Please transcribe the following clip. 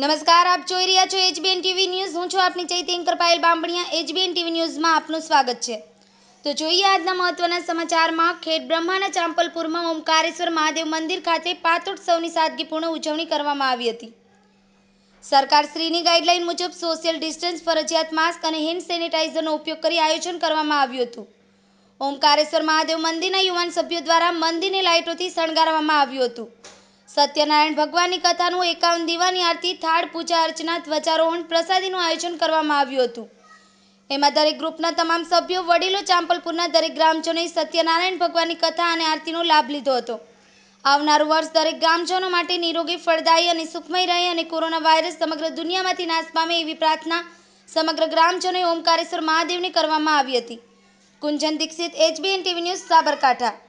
નમસ્કાર, આપ જોઈ રહ્યા છો એચબીએન ટીવી ન્યૂઝ હું છું આપની ચૈતી anchor Payal Bambhaniya HBN TV ન્યૂઝમાં આપનું સ્વાગત છે. તો જોઈએ આજના મહત્વના સમાચારમાં. ખેડ બ્રહ્માના ચાંપલપુરમાં ઓમકારેશ્વર મહાદેવ મંદિર ખાતે પાતોત્સવની સાદગીપૂર્ણ ઉજવણી કરવામાં આવી હતી. સરકારશ્રીની ગાઈડલાઈન મુજબ સોશિયલ ડિસ્ટન્સ, ફરજિયાત માસ્ક અને હેન્ડ સેનિટાઈઝરનો ઉપયોગ કરી આયોજન કરવામાં આવ્યું હતું. ઓમકારેશ્વર મહાદેવ મંદિરના યુવાન સભ્યો દ્વારા મંદિરને લાઇટોથી શણગારવામાં આવ્યું હતું. સત્યનારાયણ ભગવાનની કથાનું એકાવન દીવાની આરતી, થાળ પૂજા, અર્ચના, ધ્વજારોહણ, પ્રસાદીનું આયોજન કરવામાં આવ્યું હતું. એમાં દરેક ગ્રુપના તમામ સભ્યો, વડીલો, ચાંપલપુરના દરેક ગ્રામજનોએ સત્યનારાયણ ભગવાનની કથા અને આરતીનો લાભ લીધો હતો. આવનારું વર્ષ દરેક ગ્રામજનો માટે નિરોગી, ફળદાયી અને સુખમય રહે અને કોરોના વાયરસ સમગ્ર દુનિયામાંથી નાશ પામે એવી પ્રાર્થના સમગ્ર ગ્રામજનોએ ઓમકારેશ્વર મહાદેવને કરવામાં આવી હતી. Kunjan Dikshit, HBN TV news, Sabarkantha.